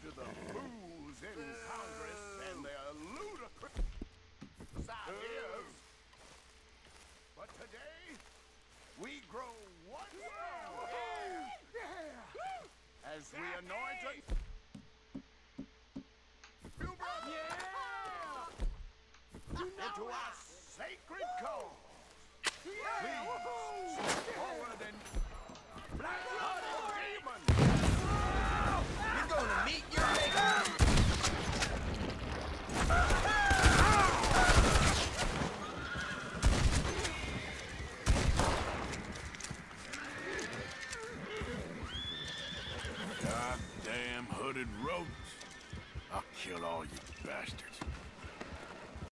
to the fools in Congress and their ludicrous ideas. But today, we grow one as we anoint a brother into our sacred cause. Hooded rodents. I'll kill all you bastards.